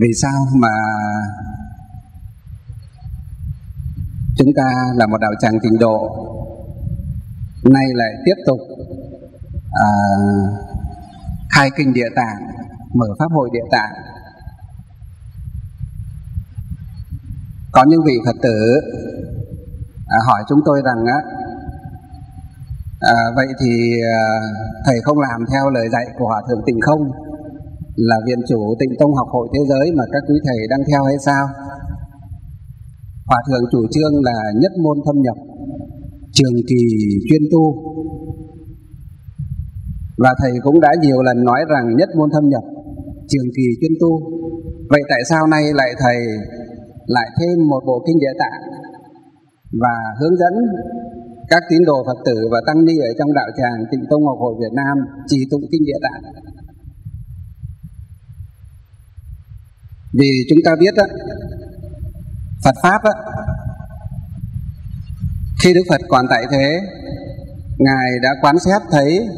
vì sao mà chúng ta là một đạo tràng trình độ nay lại tiếp tục à, khai kinh địa tạng mở pháp hội địa tạng? Có những vị phật tử à, hỏi chúng tôi rằng á à, vậy thì à, thầy không làm theo lời dạy của hòa thượng tình không? Là viện chủ tịnh tông học hội thế giới mà các quý thầy đang theo hay sao? Hòa thượng chủ trương là nhất môn thâm nhập, trường kỳ chuyên tu. Và thầy cũng đã nhiều lần nói rằng nhất môn thâm nhập, trường kỳ chuyên tu. Vậy tại sao nay lại thầy lại thêm một bộ kinh địa tạng và hướng dẫn các tín đồ Phật tử và tăng ni ở trong đạo tràng Tịnh Tông Ngọc Hội Việt Nam chỉ tụng kinh địa tạng. Vì chúng ta biết đó, Phật pháp đó, khi Đức Phật còn tại thế, ngài đã quán xét thấy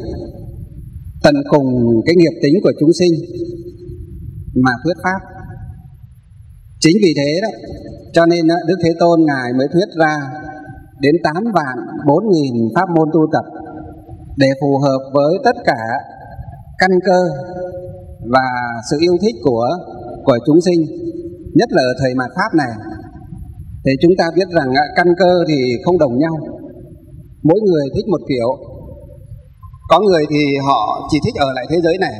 tận cùng cái nghiệp tính của chúng sinh mà thuyết pháp. Chính vì thế đó, cho nên Đức Thế Tôn ngài mới thuyết ra đến 8 vạn 4 nghìn pháp môn tu tập để phù hợp với tất cả căn cơ và sự yêu thích của của chúng sinh nhất là ở thời mạt pháp này. Thì chúng ta biết rằng à, căn cơ thì không đồng nhau. Mỗi người thích một kiểu. Có người thì họ chỉ thích ở lại thế giới này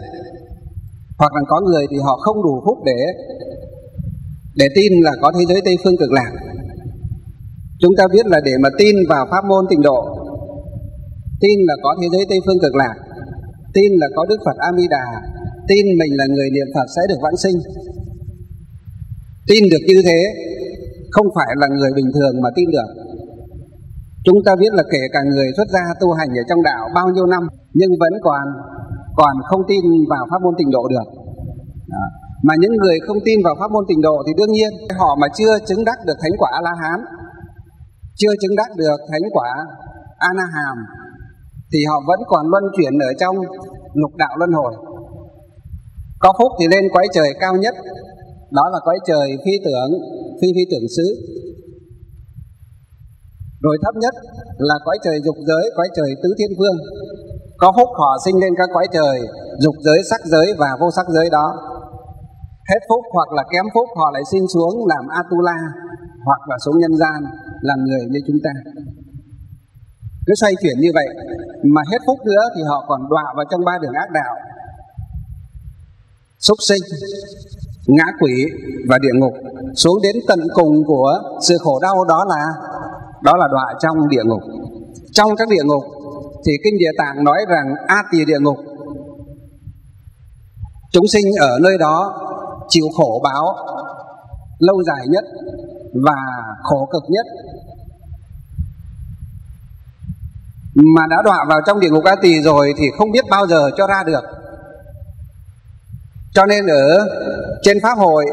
hoặc là có người thì họ không đủ phúc để để tin là có thế giới tây phương cực lạc. Chúng ta biết là để mà tin vào pháp môn tịnh độ Tin là có thế giới Tây Phương cực lạc Tin là có Đức Phật A Di Đà, Tin mình là người niệm Phật sẽ được vãng sinh. Tin được như thế, Không phải là người bình thường mà tin được. Chúng ta biết là kể cả người xuất gia tu hành ở trong đạo bao nhiêu năm, Nhưng vẫn còn còn không tin vào pháp môn tịnh độ được. Đó. Mà những người không tin vào pháp môn tịnh độ thì đương nhiên, Họ mà chưa chứng đắc được thánh quả A-la-hán, chưa chứng đắc được thánh quả A-na-hàm, thì họ vẫn còn luân chuyển ở trong lục đạo luân hồi. Có phúc thì lên quái trời cao nhất đó là quái trời phi tưởng, phi phi tưởng xứ. Rồi thấp nhất là quái trời dục giới, quái trời tứ thiên vương. Có phúc họ sinh lên các quái trời, dục giới, sắc giới và vô sắc giới đó. Hết phúc hoặc là kém phúc, họ lại sinh xuống làm atula, hoặc là xuống nhân gian, làm người như chúng ta. Cứ xoay chuyển như vậy, mà hết phúc nữa thì họ còn đọa vào trong ba đường ác đạo. Súc sinh ngã quỷ và địa ngục. Xuống đến tận cùng của sự khổ đau đó là đó là đọa trong địa ngục. Trong các địa ngục thì kinh địa tạng nói rằng a tỳ địa ngục. Chúng sinh ở nơi đó chịu khổ báo lâu dài nhất và khổ cực nhất. Mà đã đọa vào trong địa ngục A Tỳ rồi thì không biết bao giờ cho ra được. Cho nên ở trên pháp hội,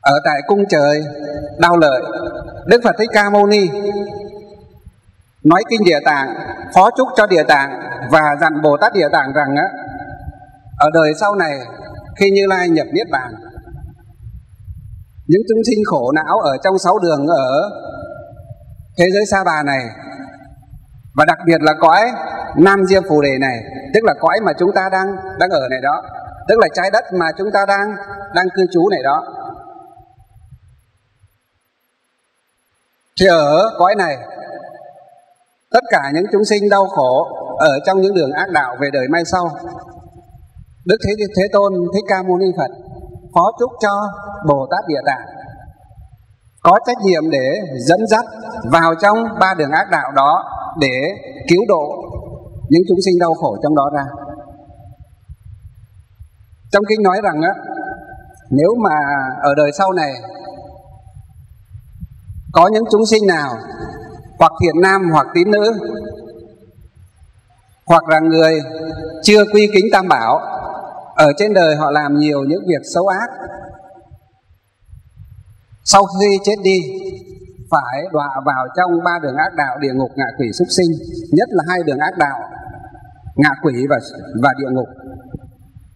ở tại cung trời đau lợi, Đức Phật Thích Ca Mâu Ni nói kinh địa tạng, phó chúc cho địa tạng và dặn Bồ Tát địa tạng rằng á, ở đời sau này, khi Như Lai nhập niết bàn, những chúng sinh khổ não ở trong sáu đường ở thế giới sa bà này, và đặc biệt là cõi nam diêm phù đề này, tức là cõi mà chúng ta đang đang ở này đó tức là trái đất mà chúng ta đang đang cư trú này đó. Thì ở cõi này, tất cả những chúng sinh đau khổ ở trong những đường ác đạo về đời mai sau, đức thế thế tôn, thích ca mâu ni phật, phó chúc cho bồ tát địa tạng, có trách nhiệm để dẫn dắt vào trong ba đường ác đạo đó để cứu độ những chúng sinh đau khổ trong đó ra trong kinh nói rằng á, nếu mà ở đời sau này có những chúng sinh nào, hoặc thiện nam, hoặc tín nữ, hoặc là người chưa quy kính tam bảo, ở trên đời họ làm nhiều những việc xấu ác, sau khi chết đi, phải đọa vào trong ba đường ác đạo, địa ngục, ngạ quỷ súc sinh, nhất là hai đường ác đạo, ngạ quỷ và và địa ngục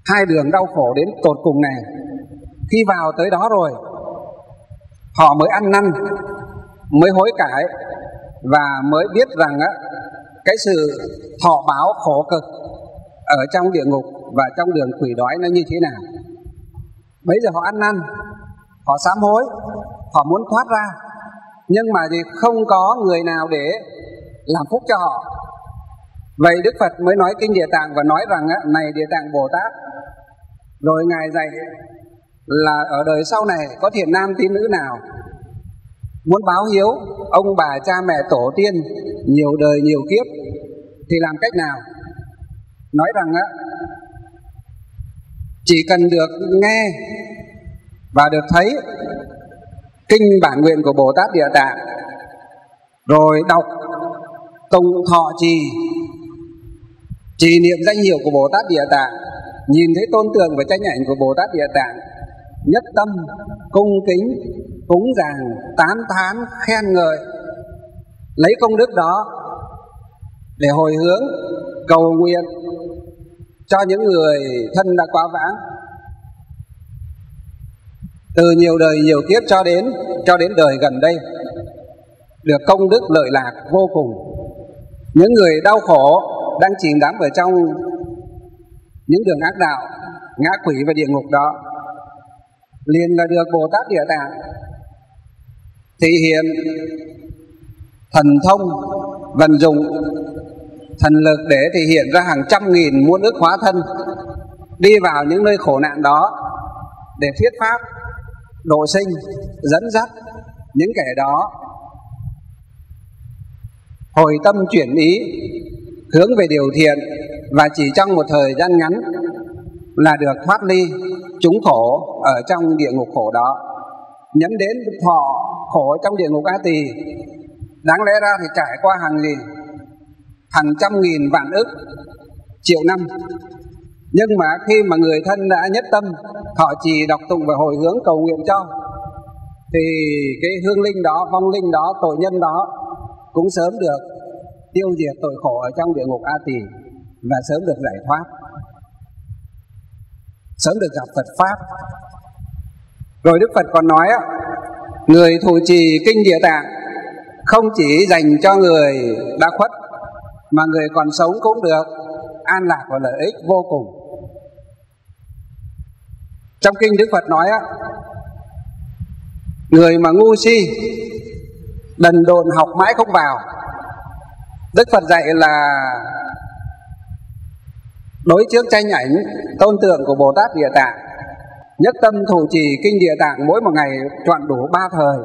hai đường đau khổ đến tột cùng này. Khi vào tới đó rồi họ mới ăn năn mới hối cải và mới biết rằng á cái sự thọ báo khổ cực ở trong địa ngục và trong đường quỷ đói nó như thế nào. Bây giờ họ ăn năn họ sám hối họ muốn thoát ra nhưng mà thì không có người nào để làm phúc cho họ. Vậy đức phật mới nói kinh địa tạng và nói rằng á, này địa tạng bồ tát rồi ngài dạy là ở đời sau này có thiện nam tín nữ nào? Muốn báo hiếu, ông bà cha mẹ tổ tiên, nhiều đời nhiều kiếp, thì làm cách nào? Nói rằng á, chỉ cần được nghe và được thấy kinh bản nguyện của Bồ Tát Địa Tạng, rồi đọc tùng thọ trì trì niệm danh hiệu của Bồ Tát Địa Tạng nhìn thấy tôn tượng và tranh ảnh của Bồ Tát Địa Tạng, nhất tâm, cung kính, cúng dường, tán thán, khen ngợi, lấy công đức đó để hồi hướng, cầu nguyện cho những người thân đã quá vãng. Từ nhiều đời, nhiều kiếp cho đến cho đến đời gần đây, được công đức lợi lạc vô cùng. Những người đau khổ đang chìm đắm ở trong những đường ác đạo, ngã quỷ và địa ngục đó liền là được bồ tát địa tạng thể hiện thần thông, vận dụng thần lực để thể hiện ra hàng trăm nghìn muôn ức hóa thân, đi vào những nơi khổ nạn đó để thuyết pháp, độ sinh, dẫn dắt những kẻ đó. Hồi tâm chuyển ý, hướng về điều thiện và chỉ trong một thời gian ngắn là được thoát ly chúng khổ ở trong địa ngục khổ đó. Nhắm đến thọ khổ trong địa ngục a tỳ đáng lẽ ra thì trải qua hàng nghìn, hàng trăm nghìn vạn ức triệu năm. Nhưng mà khi mà người thân đã nhất tâm họ chỉ đọc tụng và hồi hướng cầu nguyện cho thì cái hương linh đó vong linh đó tội nhân đó cũng sớm được tiêu diệt tội khổ ở trong địa ngục a tỳ và sớm được giải thoát. Sớm được gặp phật pháp. Rồi đức phật còn nói người thủ trì kinh địa tạng không chỉ dành cho người đã khuất, mà người còn sống cũng được an lạc và lợi ích vô cùng. Trong kinh đức phật nói người mà ngu si, đần độn học mãi không vào. Đức phật dạy là đối trước tranh ảnh, tôn tượng của bồ tát địa tạng, nhất tâm thủ trì kinh địa tạng mỗi một ngày chọn đủ ba thời.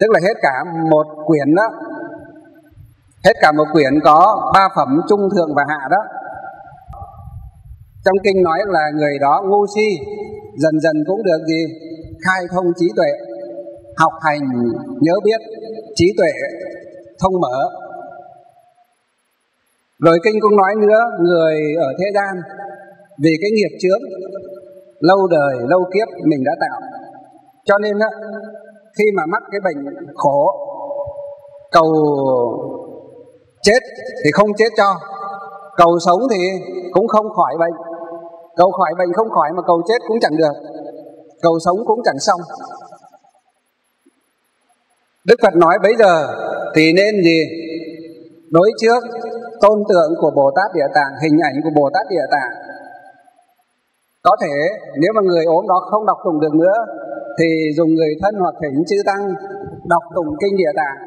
Tức là hết cả một quyển đó. Hết cả một quyển có ba phẩm trung thượng và hạ đó. Trong kinh nói là người đó ngu si, dần dần cũng được gì? Khai thông trí tuệ, học hành, nhớ biết trí tuệ, thông mở rồi kinh cũng nói nữa, người ở thế gian, vì cái nghiệp chướng, lâu đời, lâu kiếp mình đã tạo. Cho nên á, khi mà mắc cái bệnh khổ, cầu chết thì không chết cho, cầu sống thì cũng không khỏi bệnh. Cầu khỏi bệnh không khỏi mà cầu chết cũng chẳng được, cầu sống cũng chẳng xong. Đức phật nói bây giờ thì nên gì? Đối trước tôn tượng của bồ tát địa tạng, hình ảnh của bồ tát địa tạng. Có thể, nếu mà người ốm đó không đọc tụng được nữa, thì dùng người thân hoặc thỉnh chư tăng đọc tụng kinh địa tạng.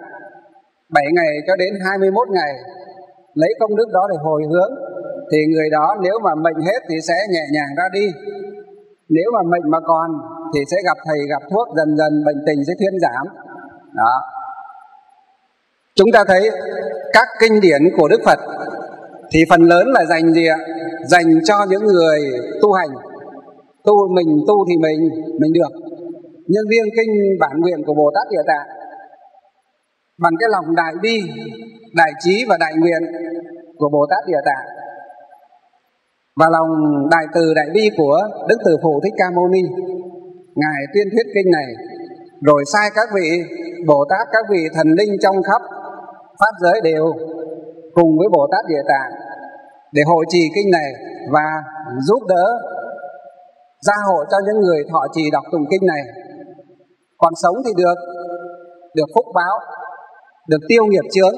7 ngày cho đến 21 ngày, lấy công đức đó để hồi hướng, thì người đó nếu mà mệnh hết thì sẽ nhẹ nhàng ra đi. Nếu mà mệnh mà còn thì sẽ gặp thầy gặp thuốc, dần dần bệnh tình sẽ thuyên giảm. Đó chúng ta thấy các kinh điển của đức phật thì phần lớn là dành gì ạ? Dành cho những người tu hành. Tu mình, tu thì mình mình được. Nhưng riêng kinh bản nguyện của bồ tát địa tạng, bằng cái lòng đại bi, đại trí và đại nguyện của bồ tát địa tạng và lòng đại từ đại bi của đức từ phụ thích ca mâu ni, ngài tuyên thuyết kinh này. Rồi sai các vị bồ tát, các vị thần linh trong khắp pháp giới đều cùng với bồ tát địa tạng để hộ trì kinh này và giúp đỡ, gia hộ cho những người thọ trì đọc tụng kinh này. Còn sống thì được được phúc báo, được tiêu nghiệp chướng.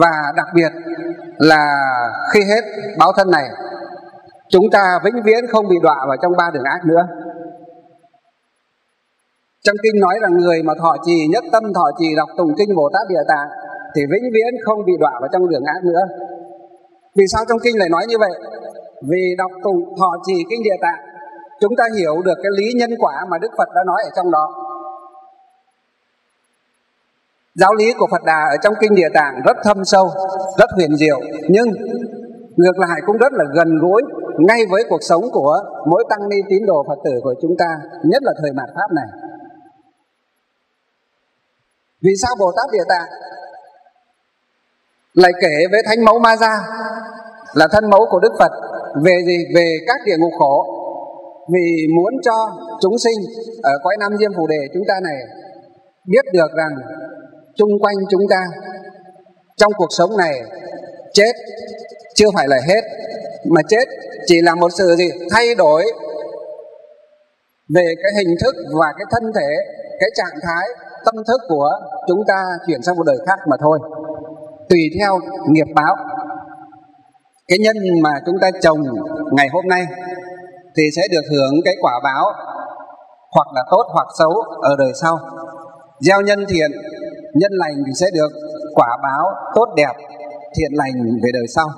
Và đặc biệt là khi hết báo thân này, chúng ta vĩnh viễn không bị đọa vào trong ba đường ác nữa trong kinh nói là người mà thọ trì nhất tâm, thọ trì đọc tùng kinh bồ tát địa tạng thì vĩnh viễn không bị đọa vào trong đường ác nữa. Vì sao trong kinh lại nói như vậy? Vì đọc tùng thọ trì kinh địa tạng, chúng ta hiểu được cái lý nhân quả mà đức phật đã nói ở trong đó. Giáo lý của phật đà ở trong kinh địa tạng rất thâm sâu, rất huyền diệu, nhưng ngược lại cũng rất là gần gũi ngay với cuộc sống của mỗi tăng ni tín đồ phật tử của chúng ta, nhất là thời mạt pháp này vì sao bồ tát địa tạng lại kể với thánh mẫu ma gia là thân mẫu của đức phật về gì? Về các địa ngục khổ. Vì muốn cho chúng sinh ở cõi nam diêm phù đề chúng ta này biết được rằng chung quanh chúng ta trong cuộc sống này chết chưa phải là hết, mà chết chỉ là một sự gì? Thay đổi về cái hình thức và cái thân thể, cái trạng thái tâm thức của chúng ta chuyển sang một đời khác mà thôi. Tùy theo nghiệp báo. Cái nhân mà chúng ta trồng ngày hôm nay thì sẽ được hưởng cái quả báo, hoặc là tốt hoặc xấu, ở đời sau. Gieo nhân thiện, nhân lành thì sẽ được quả báo tốt đẹp, thiện lành về đời sau.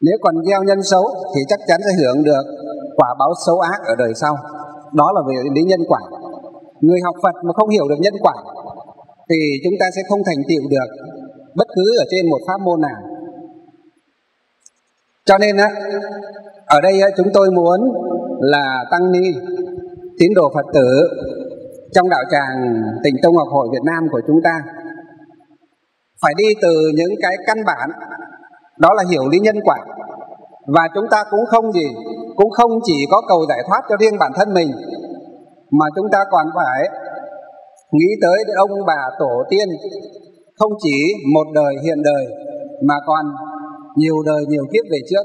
Nếu còn gieo nhân xấu thì chắc chắn sẽ hưởng được quả báo xấu ác ở đời sau. Đó là về lý nhân quả người học phật mà không hiểu được nhân quả thì chúng ta sẽ không thành tựu được bất cứ ở trên một pháp môn nào. Cho nên á, ở đây chúng tôi muốn là tăng ni, tín đồ phật tử trong đạo tràng tỉnh tông học hội việt nam của chúng ta phải đi từ những cái căn bản, đó là hiểu lý nhân quả. Và chúng ta cũng không gì, cũng không chỉ có cầu giải thoát cho riêng bản thân mình mà chúng ta còn phải nghĩ tới ông bà tổ tiên, không chỉ một đời hiện đời, mà còn nhiều đời nhiều kiếp về trước.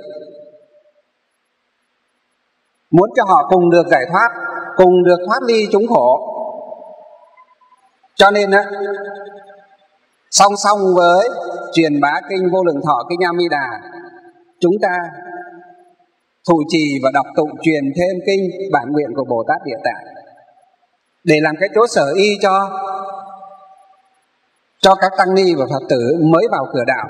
Muốn cho họ cùng được giải thoát, cùng được thoát ly chúng khổ. Cho nên á, song song với truyền bá kinh vô lượng thọ, kinh a mi đà, chúng ta thủ trì và đọc tụng truyền thêm kinh bản nguyện của bồ tát địa tạng để làm cái chỗ sở y cho cho các tăng ni và phật tử mới vào cửa đạo.